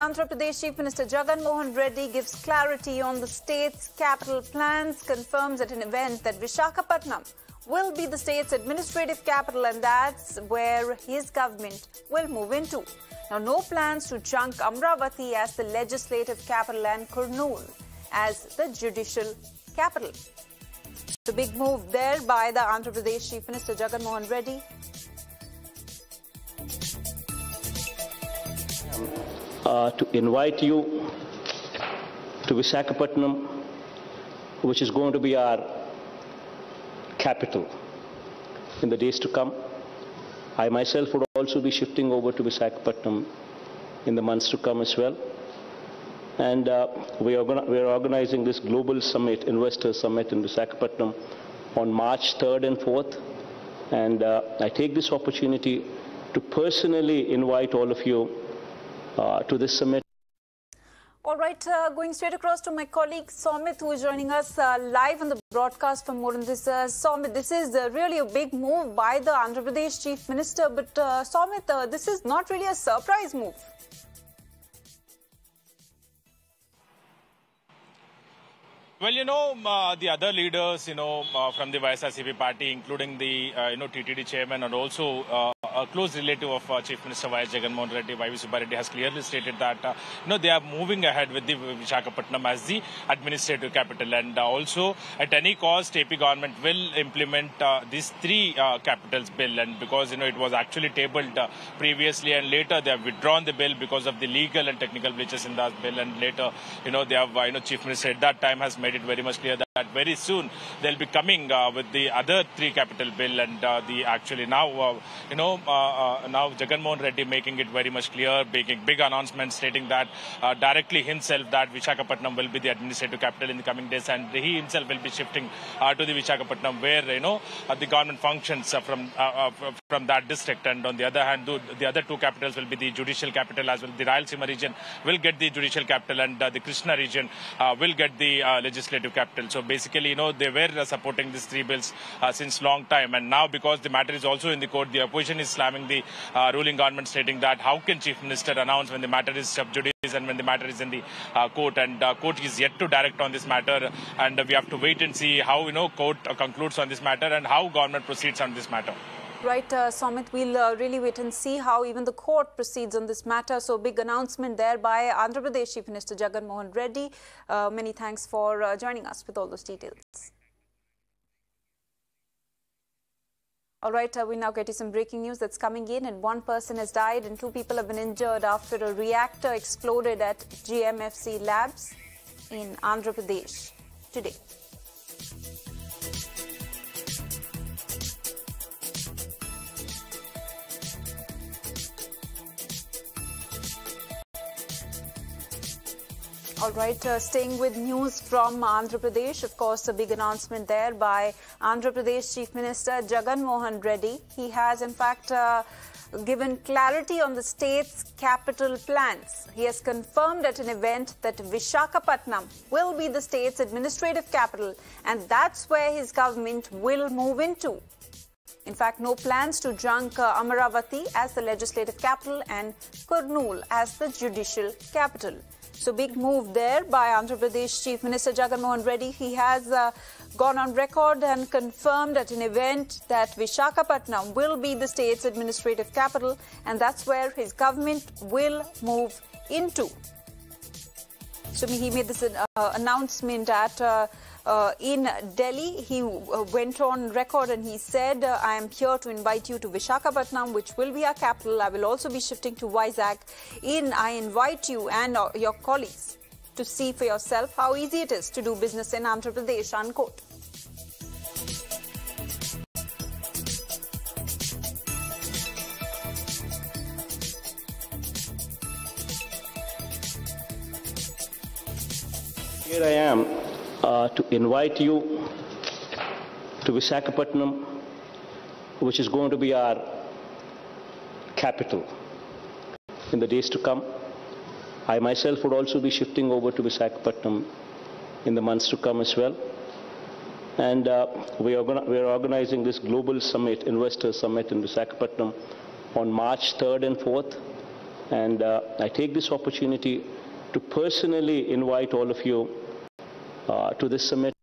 Andhra Pradesh Chief Minister Jagan Mohan Reddy gives clarity on the state's capital plans, confirms at an event that Vishakhapatnam will be the state's administrative capital and that's where his government will move into. Now, no plans to chunk Amravati as the legislative capital and Kurnool as the judicial capital. The big move there by the Andhra Pradesh Chief Minister Jagan Mohan Reddy. Um, uh, to invite you to Visakhapatnam, which is going to be our capital in the days to come. I myself would also be shifting over to Visakhapatnam in the months to come as well. And uh, we, are we are organizing this global summit, investor summit in Visakhapatnam on March 3rd and 4th. And uh, I take this opportunity to personally invite all of you to this summit. All right, uh, going straight across to my colleague Somit, who is joining us uh, live on the broadcast for more on this. Uh, Somit, this is uh, really a big move by the Andhra Pradesh Chief Minister, but uh, Somit, uh, this is not really a surprise move. Well, you know, uh, the other leaders, you know, uh, from the YSRCP party, including the, uh, you know, TTD chairman and also uh, a close relative of uh, Chief Minister Y.S. Jagannath Reddy, Y.V. Subbareddy, has clearly stated that, uh, you know, they are moving ahead with the Visakhapatnam as the administrative capital. And also, at any cost, AP government will implement these three capitals bill. And because, you know, it was actually tabled previously and later they have withdrawn the bill because of the legal and technical glitches in that bill. And later, you know, they have, you know, Chief Minister at that time has made it very much clear that very soon they'll be coming uh, with the other three capital bill and uh, the actually now, uh, you know, uh, uh, now Jagan Mohan Reddy making it very much clear, making big announcements stating that uh, directly himself that Vishakhapatnam will be the administrative capital in the coming days and he himself will be shifting to the Vishakhapatnam where, you know, the government functions from from that district and on the other hand, the, the other two capitals will be the judicial capital as well. The Rayalaseema region will get the judicial capital and the Krishna region will get the legislative capital. So basically, you know, they were uh, supporting these three bills uh, since long time and now because the matter is also in the court, the opposition is slamming the uh, ruling government stating that how can chief minister announce when the matter is sub judice and when the matter is in the uh, court and uh, court is yet to direct on this matter and uh, we have to wait and see how, you know, court concludes on this matter and how government proceeds on this matter. Right, uh, Somit, we'll uh, really wait and see how even the court proceeds on this matter. So, big announcement there by Andhra Pradesh Chief Minister Jagan Mohan Reddy. Uh, many thanks for uh, joining us with all those details. All right, uh, we now get to some breaking news that's coming in, and one person has died and two people have been injured after a reactor exploded at GMFC Labs in Andhra Pradesh today. All right, uh, staying with news from Andhra Pradesh, of course, a big announcement there by Andhra Pradesh Chief Minister Jagan Mohan Reddy. He has, in fact, uh, given clarity on the state's capital plans. He has confirmed at an event that Vishakhapatnam will be the state's administrative capital, and that's where his government will move into. In fact, no plans to junk uh, Amaravati as the legislative capital and Kurnool as the judicial capital. So, big move there by Andhra Pradesh Chief Minister Jagan Mohan Reddy. He has uh, gone on record and confirmed at an event that Vishakhapatnam will be the state's administrative capital, and that's where his government will move into. So he made this uh, announcement at uh, uh, in Delhi. He uh, went on record and he said, uh, "I am here to invite you to Vishakhapatnam, which will be our capital. I will also be shifting to Vizag. In I invite you and uh, your colleagues to see for yourself how easy it is to do business in Andhra Pradesh." Unquote. Here I am uh, to invite you to Visakhapatnam, which is going to be our capital in the days to come. I myself would also be shifting over to Visakhapatnam in the months to come as well. And uh, we, are gonna, we are organizing this global summit, investor summit in Visakhapatnam on March 3rd and 4th. And uh, I take this opportunity to personally invite all of you Uh, to this summit